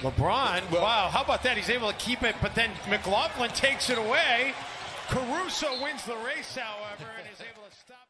LeBron, wow, how about that? He's able to keep it, but then McLaughlin takes it away. Caruso wins the race, however, and is able to stop.